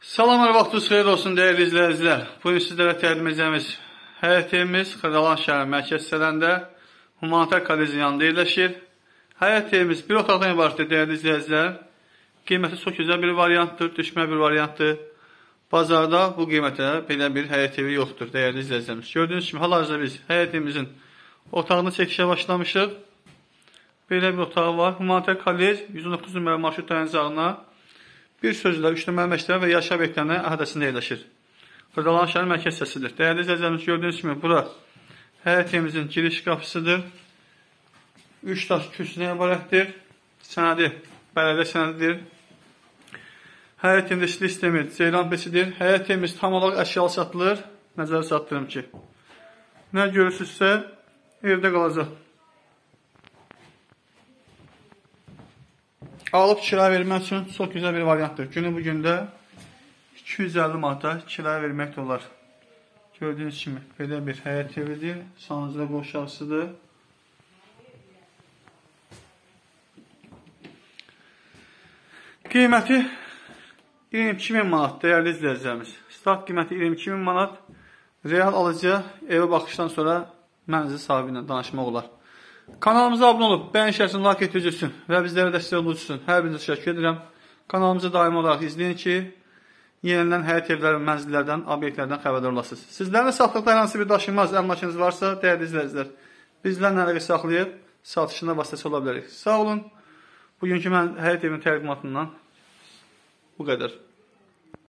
Salamlar, vaxtınız xeyir olsun dəyərli izləyicilər. Bu gün sizlərə təqdim edəcəyimiz həyət evimiz Xırdalan şəhər mərkəz hissələrində Humanitar Kollecin yanında yerləşir. Həyət evimiz bir otaqdan ibarətdir dəyərli izləyicilər. Qiyməti çox gözəl bir variantdır, düşmə bir variantdır. Bazarda bu qiymətə belə bir həyət evi yoxdur dəyərli izləyicilərimiz. Gördüyünüz kimi hal-hazırda biz həyət evimizin otağını çəkişə başlamışıq. Belə bir otağı var. Humanitar Kollec 119 nömrə marşrut dayanacağına Bir sözlə üçləməli məktəbə və yaşa obyektlərinin əhdəsində yerləşir. Xırdalan şəhər mərkəz hissəsidir. Dəyərli izləyicilərimiz gördüyünüz kimi bura həyət evimizin giriş qapısıdır. 3 daş kürsüdən ibarətdir. Sənədi bələdiyyə sənədidir. Həyət evində istilik sistemi ceyran besidir. Həyət evimiz tam olaraq əşyalı satılır. Nəzərə çatdırım ki, nə görürsünüzsə evdə qalacaq. Alıb kira vermək üçün çox gözəl bir variantdır. Günü bu gündə 250 manata kira vermək də olar. Gördüyünüz kimi belə bir həyət evidir. Sancıda qoşaqsıdır. Qiyməti 22 min manat dəyərli izləyicilərimiz. Start qiyməti 22 min manat. Real alıcıya evə baxışdan sonra mənzil sahibi ilə danışmaq olar. Kanalımıza abunə olub, bəyən şərsin, like etdirəcəksin və bizlərə dəstək olmaq üçün hər birinizə təşəkkür edirəm. Kanalımızı daimi olaraq izləyin ki, yenilən həyat evləri, mənzillərdən, obyektlərdən xəbərdar olasınız. Sizlərin satdıqda hər hansı bir daşınmaz əmlakınız varsa, dəyərli izləyicilər, bizlərlə əlaqə saxlayıb satışına vasitəsi ola bilərik. Sağ olun. Bugünkü mən həyat evinin təqdimatından bu qədər.